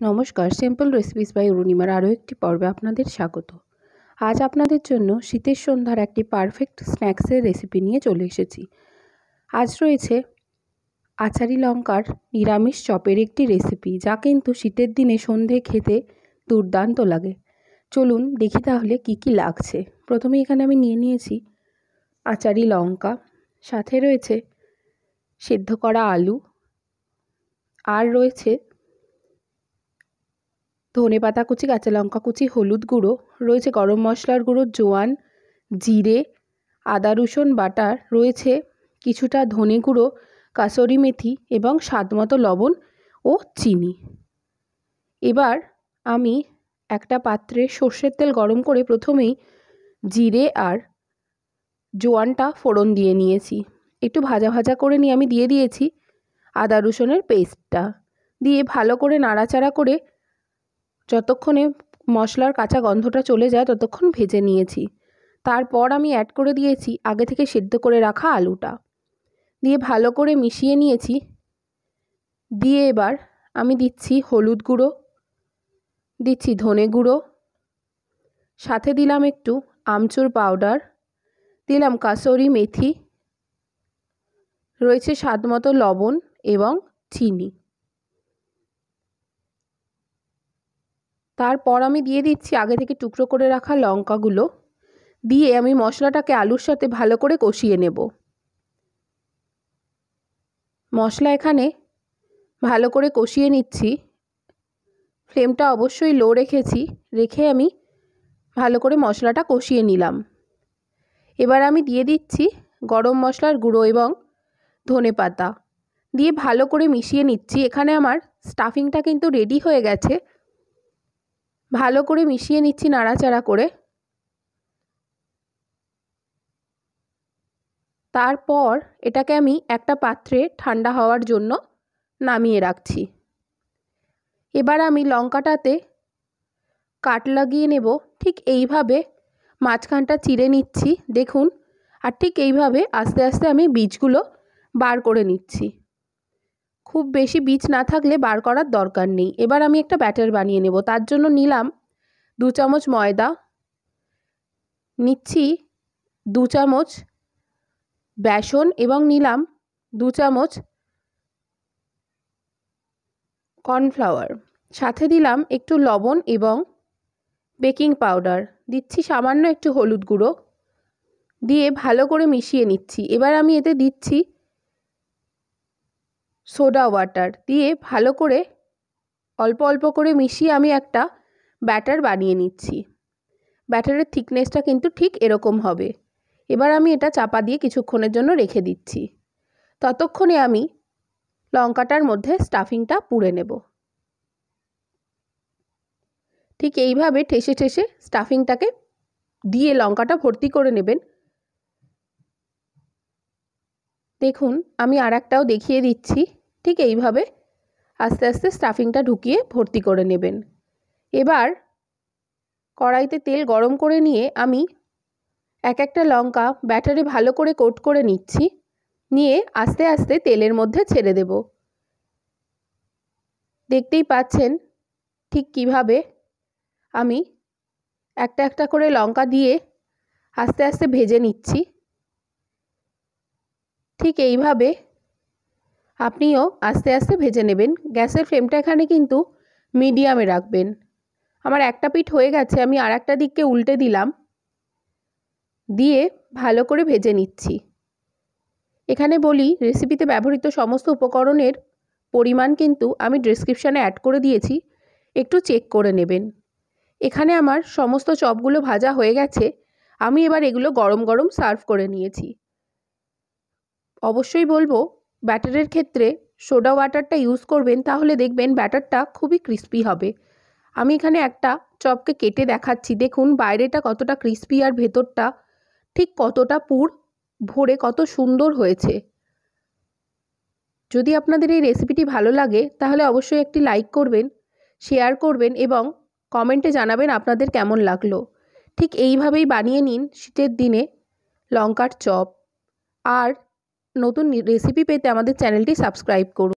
নমস্কার simple recipes by অরুণিমার আরও একটি পর্বে আপনাদের স্বাগত। আজ আপনাদের জন্য শীতের সন্ধ্যার একটি পারফেক্ট স্ন্যাক্সের রেসিপি নিয়ে চলে এসেছি। আজ রয়েছে আচারি লঙ্কার নিরামিষ চপের একটি রেসিপি যা কিন্তু শীতের দিনে সন্ধে খেতে দুর্দান্ত লাগে। চলুন দেখি তাহলে কি কি লাগছে। প্রথমে এখানে আমি নিয়ে নিয়েছি আচারি লঙ্কা, সাথে রয়েছে সেদ্ধ করা আলু, আর রয়েছে ধনে পাতা কুচি, কাঁচা লঙ্কা কুচি, হলুদ গুঁড়ো, রয়েছে গরম মশলার গুঁড়ো, জোয়ান, জিরে, আদা রসুন, বাটার, রয়েছে কিছুটা ধনে গুঁড়ো, কাসরি মেথি এবং স্বাদমতো লবণ ও চিনি। এবার আমি একটা পাত্রে সর্ষের তেল গরম করে প্রথমেই জিরে আর জোয়ানটা ফোড়ন দিয়ে নিয়েছি। একটু ভাজা ভাজা করে নিয়ে আমি দিয়ে দিয়েছি আদা রসুনের পেস্টটা। দিয়ে ভালো করে নাড়াচাড়া করে যতক্ষণে মশলার কাঁচা গন্ধটা চলে যায় ততক্ষণ ভেজে নিয়েছি। তারপর আমি অ্যাড করে দিয়েছি আগে থেকে সেদ্ধ করে রাখা আলুটা। দিয়ে ভালো করে মিশিয়ে নিয়েছি। দিয়ে এবার আমি দিচ্ছি হলুদ গুঁড়ো, দিচ্ছি ধনে গুঁড়ো, সাথে দিলাম একটু আমচুর পাউডার দিলাম কাসরি মেথি, রয়েছে স্বাদ মতো লবণ এবং চিনি। তারপর আমি দিয়ে দিচ্ছি আগে থেকে টুকরো করে রাখা লঙ্কাগুলো। দিয়ে আমি মশলাটাকে আলুর সাথে ভালো করে কষিয়ে নেব। মশলা এখানে ভালো করে কষিয়ে নিচ্ছি। ফ্লেমটা অবশ্যই লো রেখেছি, রেখে আমি ভালো করে মশলাটা কষিয়ে নিলাম। এবার আমি দিয়ে দিচ্ছি গরম মশলার গুঁড়ো এবং ধনে পাতা। দিয়ে ভালো করে মিশিয়ে নিচ্ছি। এখানে আমার স্টাফিংটা কিন্তু রেডি হয়ে গেছে। ভালো করে মিশিয়ে নিচ্ছি নাড়াচাড়া করে। তারপর এটাকে আমি একটা পাত্রে ঠান্ডা হওয়ার জন্য নামিয়ে রাখছি। এবার আমি লঙ্কাটাতে কাট লাগিয়ে নেব। ঠিক এইভাবে মাঝখানটা চিড়ে নিচ্ছি, দেখুন। আর ঠিক এইভাবে আস্তে আস্তে আমি বীজগুলো বার করে নিচ্ছি। খুব বেশি বীজ না থাকলে বার করার দরকার নেই। এবার আমি একটা ব্যাটার বানিয়ে নেব। তার জন্য নিলাম দু চামচ ময়দা। নিচ্ছি দু চামচ বেসন এবং নিলাম দু চামচ কর্নফ্লাওয়ার। সাথে দিলাম একটু লবণ এবং বেকিং পাউডার। দিচ্ছি সামান্য একটু হলুদ গুঁড়ো। দিয়ে ভালো করে মিশিয়ে নিচ্ছি। এবার আমি এতে দিচ্ছি সোডা ওয়াটার দিয়ে ভালো করে, অল্প অল্প করে মিশিয়ে আমি একটা ব্যাটার বানিয়ে নিচ্ছি। ব্যাটারের থিকনেসটা কিন্তু ঠিক এরকম হবে। এবার আমি এটা চাপা দিয়ে কিছুক্ষণের জন্য রেখে দিচ্ছি। ততক্ষণে আমি লঙ্কাটার মধ্যে স্টাফিংটা পুড়ে নেব। ঠিক এইভাবে ঠেসে ঠেসে স্টাফিংটাকে দিয়ে লঙ্কাটা ভর্তি করে নেবেন। দেখুন, আমি আর একটাও দেখিয়ে দিচ্ছি। ঠিক এইভাবে আস্তে আস্তে স্টাফিংটা ঢুকিয়ে ভর্তি করে নেবেন। এবার কড়াইতে তেল গরম করে নিয়ে আমি এক একটা লঙ্কা ব্যাটারে ভালো করে কোট করে নিচ্ছি, নিয়ে আস্তে আস্তে তেলের মধ্যে ছেড়ে দেব। দেখতেই পাচ্ছেন ঠিক কীভাবে আমি একটা একটা করে লঙ্কা দিয়ে আস্তে আস্তে ভেজে নিচ্ছি। ঠিক এইভাবে আপনিও আস্তে আস্তে ভেজে নেবেন। গ্যাসের ফ্লেমটা এখানে কিন্তু মিডিয়ামে রাখবেন। আমার একটা পিঠ হয়ে গেছে, আমি আর একটা দিককে উল্টে দিলাম। দিয়ে ভালো করে ভেজে নিচ্ছি। এখানে বলি রেসিপিতে ব্যবহৃত সমস্ত উপকরণের পরিমাণ কিন্তু আমি ডিসক্রিপশানে অ্যাড করে দিয়েছি। একটু চেক করে নেবেন। এখানে আমার সমস্ত চপগুলো ভাজা হয়ে গেছে। আমি এবার এগুলো গরম গরম সার্ভ করে নিয়েছি। অবশ্যই বলব ব্যাটারের ক্ষেত্রে সোডা ওয়াটারটা ইউজ করবেন, তাহলে দেখবেন ব্যাটারটা খুবই ক্রিস্পি হবে। আমি এখানে একটা চপকে কেটে দেখাচ্ছি। দেখুন, বাইরেটা কতটা ক্রিস্পি আর ভেতরটা ঠিক কতটা পুর ভরে কত সুন্দর হয়েছে। যদি আপনাদের এই রেসিপিটি ভালো লাগে, তাহলে অবশ্যই একটি লাইক করবেন শেয়ার করবেন এবং কমেন্টে জানাবেন আপনাদের কেমন লাগল। ঠিক এইভাবেই বানিয়ে নিন শীতের দিনে লঙ্কার চপ। আর নতুন রেসিপি পেতে আমাদের চ্যানেলটি সাবস্ক্রাইব করুন।